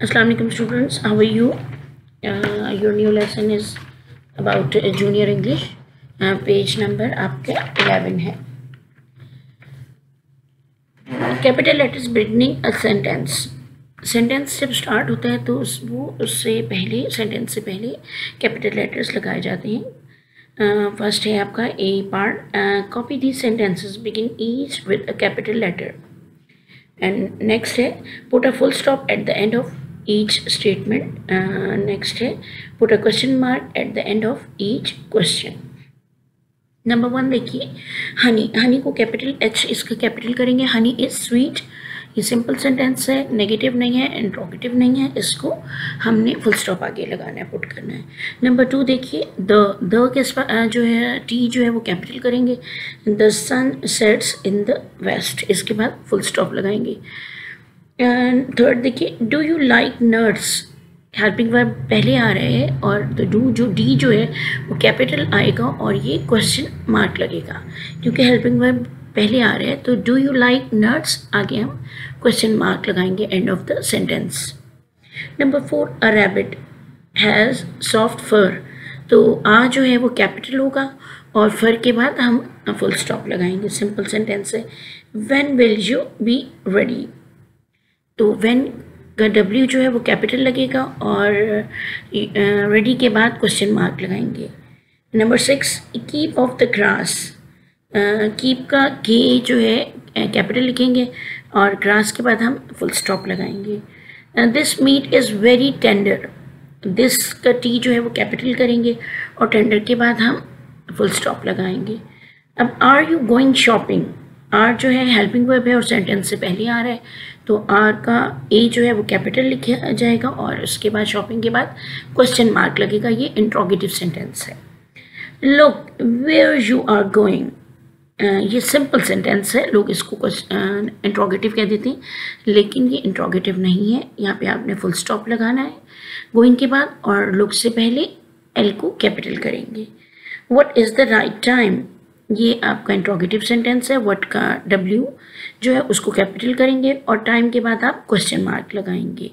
Assalamu alaikum students. How are you? Uh, your new lesson is about uh, junior English. Uh, page number आपका 11 है. Capital letters beginning a sentence sentence जब start होता है तो उस वो उससे पहले सेंटेंस से पहले कैपिटल लेटर्स लगाए जाते हैं. फ़र्स्ट uh, है आपका a part copy the sentences begin each with a capital letter and next है put a full stop at the end of statement uh, next है put a question mark at the end of each question. Number one देखिए honey honey को capital H इसका capital करेंगे honey is sweet ये simple sentence है negative नहीं है interrogative नहीं है इसको हमने फुल स्टॉप आगे लगाना है पुट करना है. नंबर टू देखिए द द के जो है टी जो है वो कैपिटल करेंगे. The sun sets in the west इसके बाद फुल स्टॉप लगाएँगे. एंड थर्ड देखिए do you like nurse helping verb पहले आ रहे हैं और द डू जो डी जो है, वो कैपिटल आएगा और ये क्वेश्चन मार्क लगेगा। क्योंकि हेल्पिंग वर्ब पहले आ रहे हैं तो डू यू लाइक नर्स आगे हम क्वेश्चन मार्क लगाएँगे end of the sentence number four a rabbit has soft fur तो आ जो है, वो कैपिटल होगा और फर के बाद हम फुल स्टॉप लगाएँगे। सिंपल सेंटेंस है। When will you be ready तो वेन का डब्ल्यू जो है वो कैपिटल लगेगा और रेडी के बाद क्वेश्चन मार्क लगाएँगे। Number six keep off the grass keep का के जो है कैपिटल लिखेंगे और ग्रास के बाद हम फुल स्टॉप लगाएँगे। This meat is very tender this का टी जो है वो कैपिटल करेंगे और टेंडर के बाद हम फुल स्टॉप लगाएँगे। अब are you going shopping are जो है हेल्पिंग वर्ब है और सेंटेंस से पहले आ रहा है तो आर का ए जो है वो कैपिटल लिखा जाएगा और उसके बाद शॉपिंग के बाद क्वेश्चन मार्क लगेगा, ये इंट्रोगेटिव सेंटेंस है। Look where you are going ये सिंपल सेंटेंस है, लोग इसको इंट्रोगेटिव कह देते हैं, लेकिन ये इंट्रोगेटिव नहीं है, यहाँ पे आपने फुल स्टॉप लगाना है। गोइंग के बाद और लुक से पहले एल को कैपिटल करेंगे। What is the right time ये आपका इंट्रोगेटिव सेंटेंस है वट का डब्ल्यू जो है, उसको कैपिटल करेंगे और टाइम के बाद आप क्वेश्चन मार्क लगाएँगे।